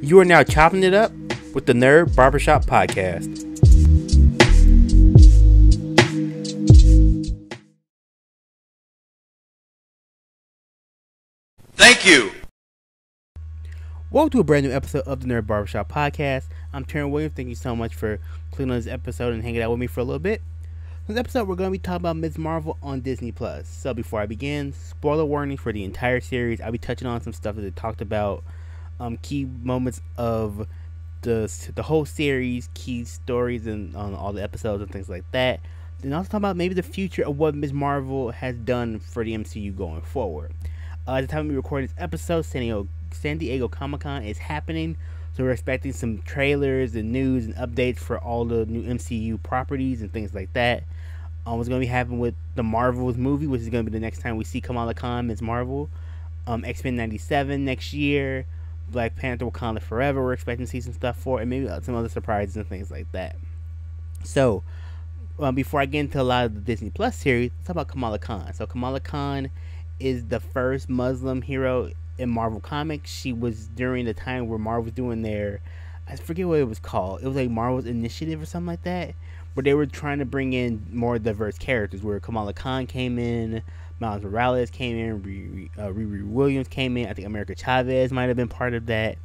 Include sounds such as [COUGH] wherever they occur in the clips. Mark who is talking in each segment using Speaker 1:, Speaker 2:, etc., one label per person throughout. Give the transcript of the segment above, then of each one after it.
Speaker 1: You are now chopping it up with the Nerd Barbershop Podcast.
Speaker 2: Thank you.
Speaker 1: Welcome to a brand new episode of the Nerd Barbershop Podcast. I'm Taryn Williams. Thank you so much for clicking on this episode and hanging out with me for a little bit. In this episode, we're going to be talking about Ms. Marvel on Disney Plus. So before I begin, spoiler warning for the entire series. I'll be touching on some stuff that they talked about, um, key moments of the the whole series, key stories, and on all the episodes and things like that. Then also talk about maybe the future of what Ms. Marvel has done for the MCU going forward. Uh, at the time we record this episode, San Diego, San Diego Comic Con is happening, so we're expecting some trailers and news and updates for all the new MCU properties and things like that. Um, what's going to be happening with the Marvels movie, which is going to be the next time we see Kamala Khan as Marvel. Um, X Men '97 next year. Black Panther Wakanda Forever. We're expecting some stuff for, and maybe some other surprises and things like that. So, um, before I get into a lot of the Disney Plus series, let's talk about Kamala Khan. So, Kamala Khan is the first Muslim hero in Marvel Comics. She was during the time where Marvel was doing their, I forget what it was called. It was like Marvel's Initiative or something like that, where they were trying to bring in more diverse characters. Where Kamala Khan came in, Miles Morales came in, Riri, uh, Riri Williams came in. I think America Chavez might have been part of that.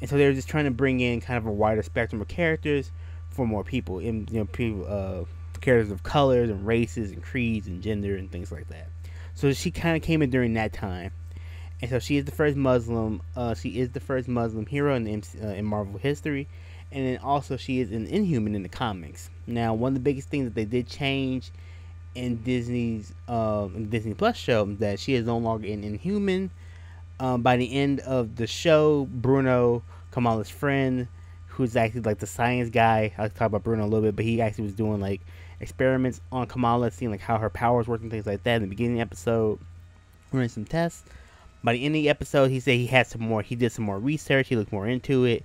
Speaker 1: And so they were just trying to bring in kind of a wider spectrum of characters for more people, in you know, people, uh, characters of colors and races and creeds and gender and things like that. So she kind of came in during that time, and so she is the first Muslim. Uh, she is the first Muslim hero in MC, uh, in Marvel history, and then also she is an Inhuman in the comics. Now, one of the biggest things that they did change in Disney's uh, Disney Plus show that she is no longer an Inhuman. Um, by the end of the show, Bruno, Kamala's friend, who's actually like the science guy, I'll talk about Bruno a little bit, but he actually was doing like experiments on Kamala, seeing like how her powers work and things like that. In the beginning the episode, running some tests. By the end of the episode, he said he had some more. He did some more research. He looked more into it,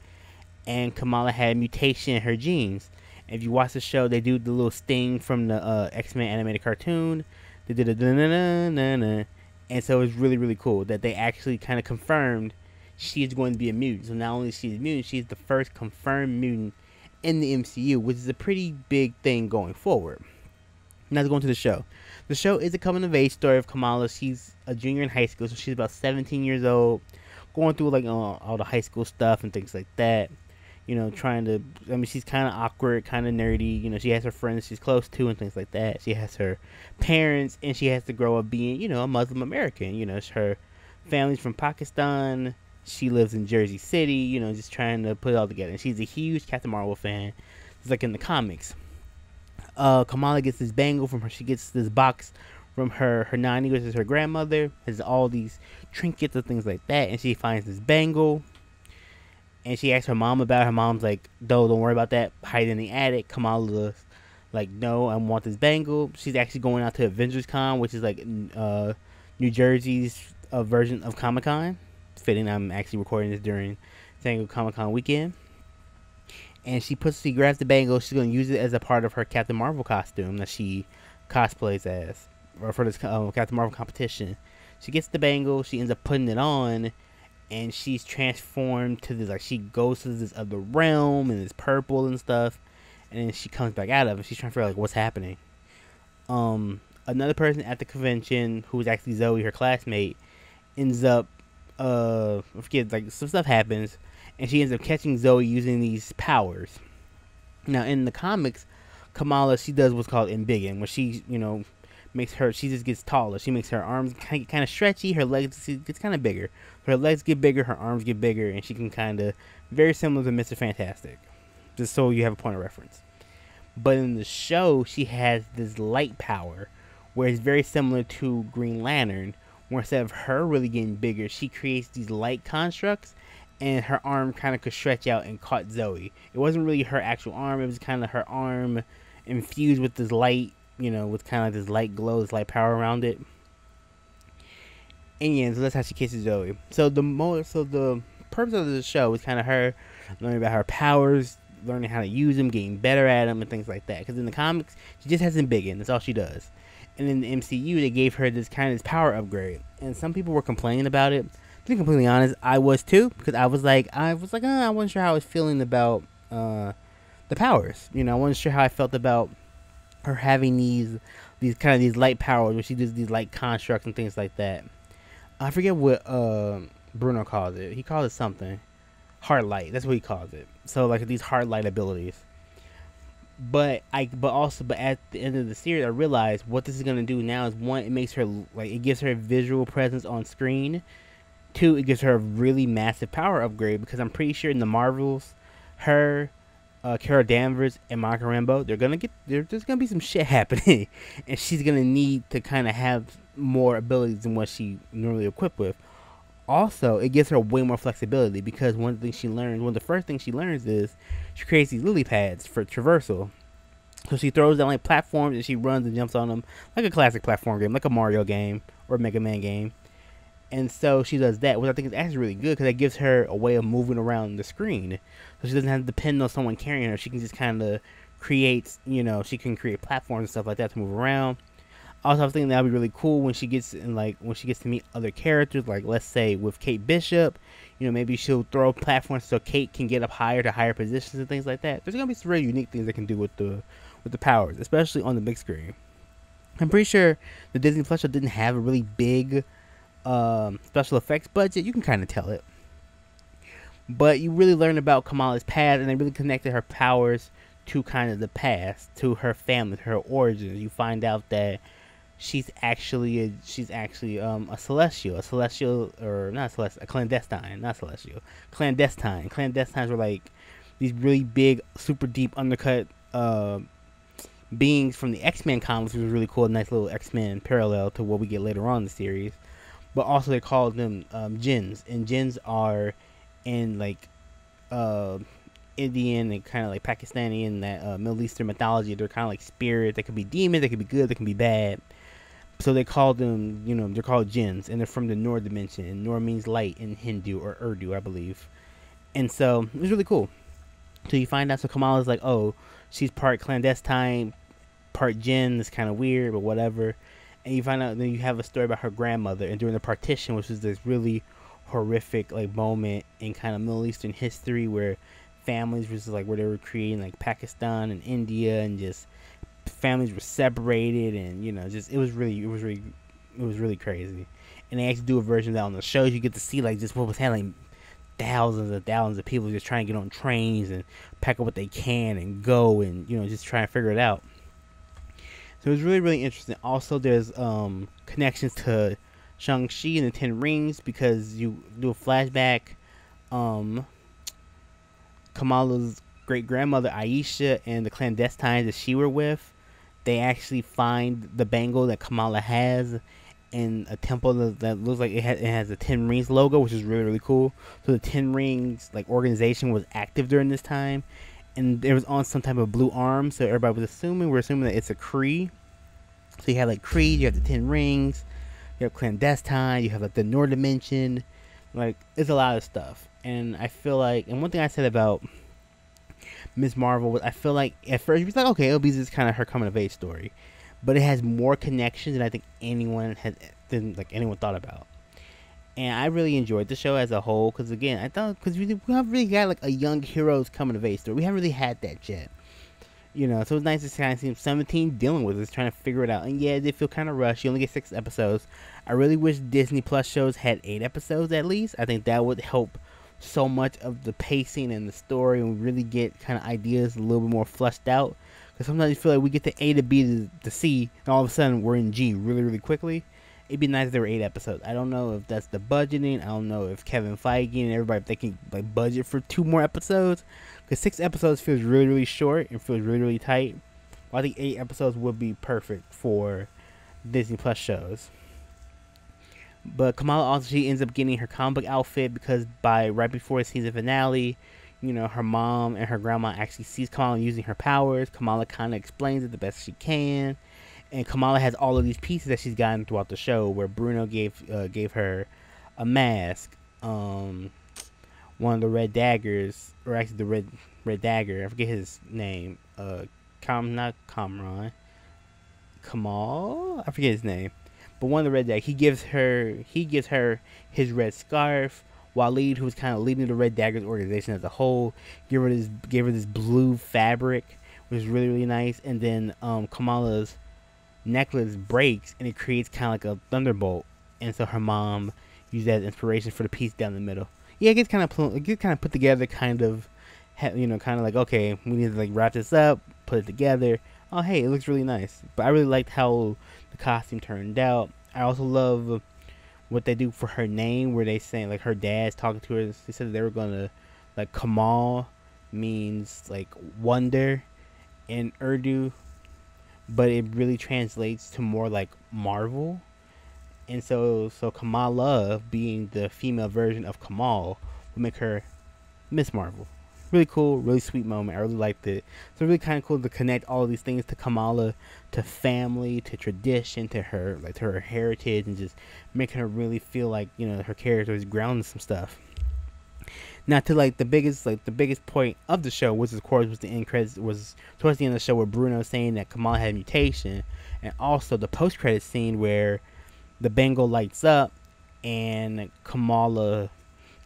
Speaker 1: and Kamala had a mutation in her genes. If you watch the show, they do the little sting from the uh, X Men animated cartoon. They did a na na na and so it's really really cool that they actually kind of confirmed she is going to be a mutant. So not only is she a mutant, she's the first confirmed mutant in the MCU, which is a pretty big thing going forward. Now to go into the show. The show is a coming of age story of Kamala. She's a junior in high school, so she's about 17 years old, going through like uh, all the high school stuff and things like that. You know, trying to. I mean, she's kind of awkward, kind of nerdy. You know, she has her friends she's close to and things like that. She has her parents, and she has to grow up being, you know, a Muslim American. You know, her family's from Pakistan she lives in Jersey City, you know, just trying to put it all together. And she's a huge Captain Marvel fan. It's like in the comics. Uh, Kamala gets this bangle from her. She gets this box from her her nanny, which is her grandmother. Has all these trinkets and things like that. And she finds this bangle. And she asks her mom about it. Her mom's like, "No, don't worry about that. Hide in the attic." Kamala's like, "No, I want this bangle." She's actually going out to Avengers Con, which is like uh, New Jersey's uh, version of Comic Con fitting. I'm actually recording this during San Diego Comic Con weekend. And she puts, she grabs the bangle. She's going to use it as a part of her Captain Marvel costume that she cosplays as, or for this uh, Captain Marvel competition. She gets the bangle. She ends up putting it on, and she's transformed to this. Like she goes to this other realm, and it's purple and stuff. And then she comes back out of it. She's trying to figure out like what's happening. Um, another person at the convention who was actually Zoe, her classmate, ends up uh I forget like some stuff happens and she ends up catching Zoe using these powers. Now in the comics, Kamala she does what's called embiggen, where she you know makes her she just gets taller. She makes her arms kind of stretchy, her legs gets kind of bigger. Her legs get bigger, her arms get bigger, and she can kind of very similar to Mister Fantastic. Just so you have a point of reference. But in the show, she has this light power, where it's very similar to Green Lantern, where instead of her really getting bigger, she creates these light constructs and her arm kind of could stretch out and caught Zoe. It wasn't really her actual arm, it was kind of her arm infused with this light, you know, with kind of this light glow, this light power around it. And yeah, so that's how she kisses Zoe. So the more, so the purpose of the show is kind of her learning about her powers, learning how to use them, getting better at them, and things like that. Because in the comics, she just has embiggen. That's all she does and in the MCU they gave her this kind of this power upgrade. And some people were complaining about it. to be completely honest, I was too because I was like, I was like, uh, I wasn't sure how I was feeling about uh, the powers. You know, I wasn't sure how I felt about her having these, these kind of these light powers, where she does these light constructs and things like that. I forget what uh, Bruno calls it. He calls it something, heart light. That's what he calls it. So like these heart light abilities. But I, but also, but at the end of the series, I realized what this is gonna do now is one, it makes her like it gives her visual presence on screen Two, it gives her a really massive power upgrade because I'm pretty sure in the Marvels, her, uh, Carol Danvers, and Monica Rambeau, they're gonna get there, there's gonna be some shit [LAUGHS] happening, and she's gonna need to kind of have more abilities than what she normally equipped with. Also, it gives her way more flexibility because one thing she learns, one of the first things she learns is she creates these lily pads for traversal. So she throws down like platforms and she runs and jumps on them like a classic platform game, like a Mario game or Mega Man game and so she does that, which I think is actually really good because it gives her a way of moving around the screen, so she doesn't have to depend on someone carrying her. She can just kind of create, you know, she can create platforms and stuff like that to move around. Also, I was thinking that would be really cool when she gets in, like, when she gets to meet other characters, like, let's say with Kate Bishop, you know, maybe she'll throw platforms so Kate can get up higher to higher positions and things like that. There's gonna be some really unique things they can do with the with the powers, especially on the big screen. I'm pretty sure the Disney Plus show didn't have a really big um, special effects budget, you can kind of tell it. But you really learn about Kamala's past, and they really connected her powers to kind of the past, to her family, her origins. You find out that she's actually a, she's actually um, a celestial, a celestial or not celestial, a clandestine, not celestial, clandestine. Clandestines were like these really big, super deep, undercut uh, beings from the X Men comics, which was really cool. Nice little X Men parallel to what we get later on in the series but also they call them um, jinns, and jinns are in like uh, Indian and kind of like Pakistani and that uh, Middle Eastern mythology. They're kind of like spirits. They could be demons. They could be good. They can be bad. So they call them, you know, they're called jinns, and they're from the Noor dimension. And Noor means light in Hindu or Urdu, I believe. And so it was really cool. So you find out, so Kamala's like, oh, she's part clandestine, part jinn. It's kind of weird, but whatever and you find out then you have a story about her grandmother and during the partition which was this really horrific like moment in kind of middle eastern history where families was like where they were creating like pakistan and india and just families were separated and you know just it was really it was really it was really crazy. And they actually do a version of that on the shows. You get to see like just what was happening thousands and thousands of people just trying to get on trains and pack up what they can and go and you know just try and figure it out so it's really, really interesting. Also, there's um, connections to Shang-Chi and the Ten Rings because you do a flashback. Um, Kamala's great grandmother Aisha and the clandestines that she were with, they actually find the bangle that Kamala has in a temple that, that looks like it has, it has a Ten Rings logo, which is really really cool. So the Ten Rings like organization was active during this time, and it was on some type of blue arm. So everybody was assuming we're assuming that it's a Kree. So you have like Creed, you have the Ten Rings, you have clandestine, you have like the Noor Dimension. Like it's a lot of stuff, and I feel like, and one thing I said about Miss Marvel was I feel like at first it was like okay, it'll be just kind of her coming of age story, but it has more connections than I think anyone has than like anyone thought about and I really enjoyed the show as a whole because again I thought because we, we haven't really got like a young heroes coming of age story we haven't really had that yet you know? So it's nice to kind of see him 17 dealing with this trying to figure it out. And yeah they feel kind of rushed. You only get six episodes. I really wish Disney Plus shows had eight episodes at least. I think that would help so much of the pacing and the story and really get kind of ideas a little bit more fleshed out. Because sometimes you feel like we get to A to B to, to C and all of a sudden we're in G really really quickly it'd be nice if there were eight episodes. I don't know if that's the budgeting. I don't know if Kevin Feige and everybody they can like budget for two more episodes. Because six episodes feels really really short and feels really really tight. Well, I think eight episodes would be perfect for Disney Plus shows. But Kamala also she ends up getting her comic book outfit because by right before the season finale, you know, her mom and her grandma actually sees Kamala using her powers. Kamala kind of explains it the best she can and Kamala has all of these pieces that she's gotten throughout the show, where Bruno gave uh, gave her a mask, um, one of the red daggers, or actually the red red dagger. I forget his name. Uh, Com not Kamran, Kamal. I forget his name, but one of the red dagger, he gives her he gives her his red scarf. Waleed, who's kind of leading the Red Daggers organization as a whole, give her this gave her this blue fabric, which is really really nice. And then um, Kamala's necklace breaks and it creates kind of like a thunderbolt. And so her mom used that as inspiration for the piece down the middle. Yeah, it gets kind of it gets kind of put together, kind of, you know, kind of like okay, we need to like wrap this up, put it together. Oh hey, it looks really nice. But I really liked how the costume turned out. I also love what they do for her name, where they say like her dad's talking to her. They said they were gonna like Kamal means like wonder in Urdu, but it really translates to more like Marvel. And so, so Kamala being the female version of Kamal would make her Miss Marvel. Really cool, really sweet moment. I really liked it. So really kind of cool to connect all these things to Kamala, to family, to tradition, to her like to her heritage, and just making her really feel like you know her character is grounded some stuff. Now to like the biggest like the biggest point of the show, which of course was the end credits was towards the end of the show where Bruno saying that Kamala had a mutation, and also the post credit scene where the bangle lights up and Kamala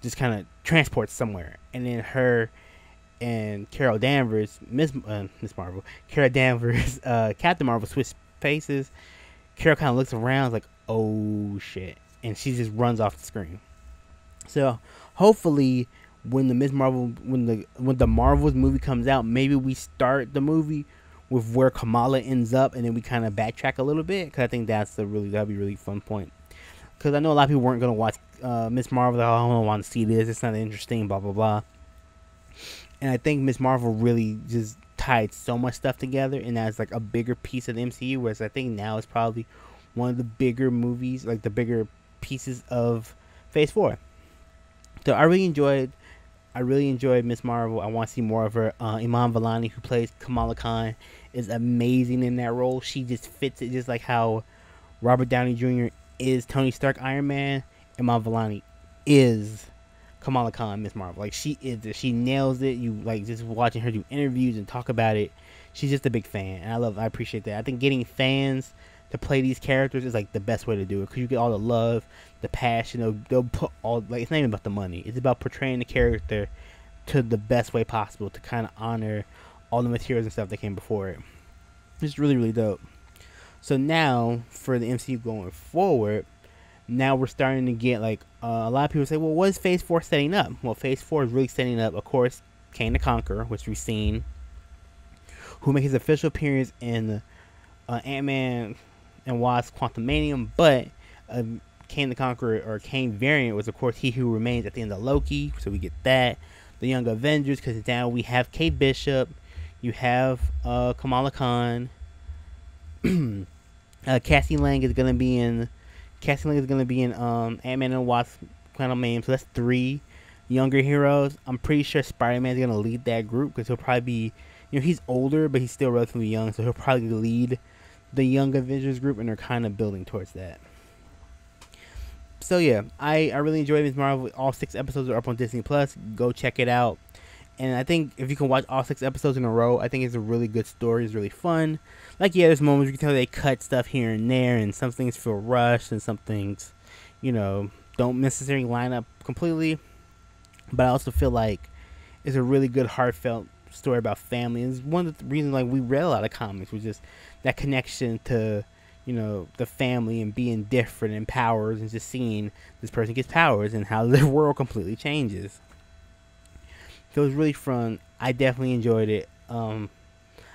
Speaker 1: just kind of transports somewhere, and then her and Carol Danvers, Miss uh, Miss Marvel, Carol Danvers, [LAUGHS] uh, Captain Marvel switch faces. Carol kind of looks around like, oh shit, and she just runs off the screen. So hopefully when the Ms. Marvel when the when the Marvels movie comes out, maybe we start the movie with where Kamala ends up, and then we kind of backtrack a little bit because I think that's a really that'd be really fun point. Because I know a lot of people weren't gonna watch uh, Miss Marvel. Like, oh, I don't want to see this. It's not interesting. Blah blah blah. And I think Miss Marvel really just tied so much stuff together, and that's like a bigger piece of the MCU. Whereas I think now it's probably one of the bigger movies, like the bigger pieces of Phase Four. So I really enjoyed I really enjoyed Miss Marvel. I want to see more of her. Uh, Iman Vellani, who plays Kamala Khan, is amazing in that role. She just fits it just like how Robert Downey Jr. is Tony Stark Iron Man. Iman Vellani is Kamala Khan Miss Marvel. Like she is. She nails it. You like just watching her do interviews and talk about it. She's just a big fan, and I love. I appreciate that. I think getting fans to play these characters is like the best way to do it because you get all the love, the passion. They'll, they'll put all like it's not even about the money. It's about portraying the character to the best way possible to kind of honor all the materials and stuff that came before it. It's really really dope. So now for the MCU going forward, now we're starting to get like uh, a lot of people say, well, what is Phase Four setting up? Well, Phase Four is really setting up, of course, Kang the Conqueror, which we've seen, who makes his official appearance in uh, Ant Man and Wasp Quantumania, but um, Kang the Conqueror or Kang variant was, of course, He Who Remains at the end of Loki, so we get that. The Young Avengers, because now we have Kate Bishop, you have uh, Kamala Khan, [CLEARS THROAT] uh, Cassie Lang is gonna be in. Cassie Lang is gonna be in um, Ant Man and Wasp Quantumania, so that's three younger heroes. I'm pretty sure Spider Man is gonna lead that group because he'll probably be, you know, he's older, but he's still relatively young, so he'll probably lead the Young Avengers group, and they're kind of building towards that. So yeah, I, I really enjoyed Ms. Marvel. All six episodes are up on Disney Plus. Go check it out. And I think if you can watch all six episodes in a row, I think it's a really good story. It's really fun. Like yeah, there's moments you can tell they cut stuff here and there, and some things feel rushed, and some things, you know, don't necessarily line up completely. But I also feel like it's a really good heartfelt story about family. It's one of the reasons like we read a lot of comics was just that connection to you know the family and being different and powers and just seeing this person gets powers and how [LAUGHS] their world completely changes. So it was really fun. I definitely enjoyed it. Um,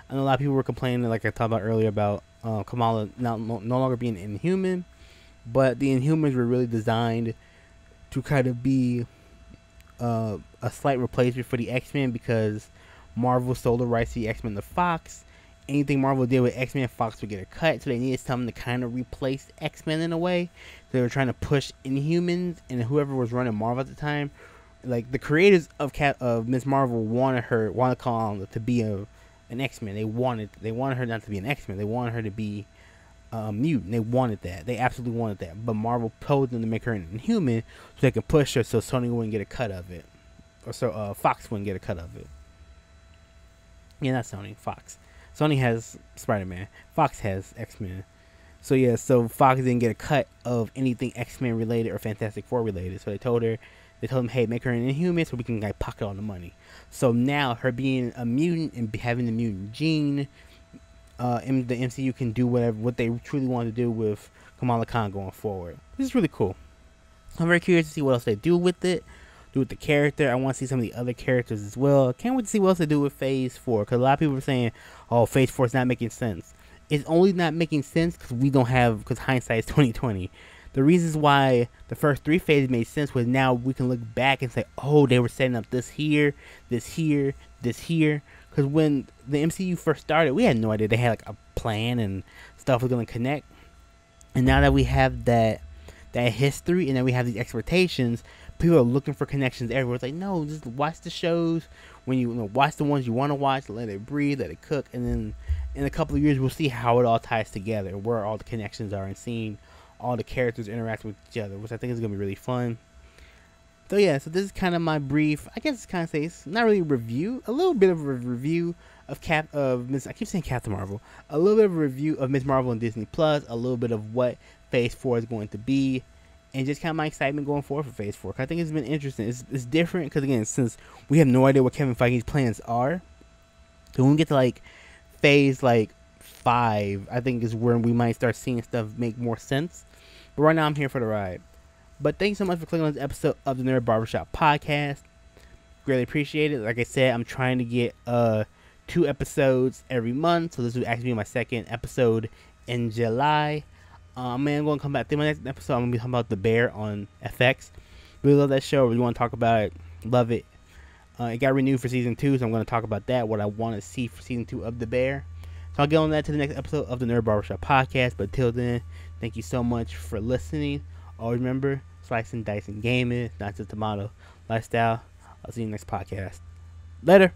Speaker 1: I know a lot of people were complaining, like I talked about earlier, about uh, Kamala not, no, no longer being inhuman, but the Inhumans were really designed to kind of be uh, a slight replacement for the X Men because Marvel sold the rights to the X Men to Fox, anything Marvel did with X Men, Fox would get a cut. So they needed something to kind of replace X Men in a way. So they were trying to push Inhumans, and whoever was running Marvel at the time, like the creators of Cat of Miss Marvel wanted her wanted to be a an X Men. They wanted they wanted her not to be an X Men. They wanted her to be a mutant. They wanted that. They absolutely wanted that. But Marvel told them to make her an Inhuman so they could push her so Sony wouldn't get a cut of it, or so uh, Fox wouldn't get a cut of it. Yeah, not Sony, Fox. Sony has Spider Man. Fox has X Men. So yeah, so Fox didn't get a cut of anything X Men related or Fantastic Four related. So they told her, they told him, hey, make her an Inhuman so we can like pocket all the money. So now her being a mutant and having the mutant gene, uh, the MCU can do whatever what they truly want to do with Kamala Khan going forward. This is really cool. I'm very curious to see what else they do with it, do with the character. I want to see some of the other characters as well. Can't wait to see what else they do with Phase Four because a lot of people are saying, "Oh, Phase Four is not making sense." It's only not making sense because we don't have because hindsight is [LAUGHS] 2020. The reasons why the first three phases made sense was now we can look back and say, "Oh, they were setting up this here, this here, this here." Because when the MCU first started, we had no idea they had like a plan and stuff was going to connect. And now that we have that that history and then we have these expectations, people are looking for connections everywhere. It's like, no, just watch the shows when you, you know, watch the ones you want to watch, let it breathe, let it cook, and then in a couple of years we'll see how it all ties together, where all the connections are, and seeing all the characters interact with each other, which I think is gonna be really fun. So yeah, so this is kind of my brief. I guess it's kind of say it's not really a review, a little bit of a review of Cap of Miss. I keep saying Captain Marvel. A little bit of a review of Miss Marvel and Disney Plus. A little bit of what Phase Four is going to be, and just kind of my excitement going forward for Phase Four. I think it's been interesting. It's, it's different because again, since we have no idea what Kevin Feige's plans are, so when we get to like Phase like five, I think is where we might start seeing stuff make more sense. But right now, I'm here for the ride. But thanks so much for clicking on this episode of the Nerd Barbershop Podcast. Greatly appreciate it. Like I said, I'm trying to get uh two episodes every month, so this will actually be my second episode in July. Uh, man, I'm gonna come back. to my next episode, I'm gonna be talking about the Bear on FX. Really love that show. Really want to talk about it. Love it. Uh, it got renewed for season two, so I'm gonna talk about that. What I want to see for season two of the Bear. So I'll get on that to the next episode of the Nerd Barbershop Podcast. But till then, thank you so much for listening. Always remember, slicing, dicing, gaming, not just model lifestyle. I'll see you next podcast. Later.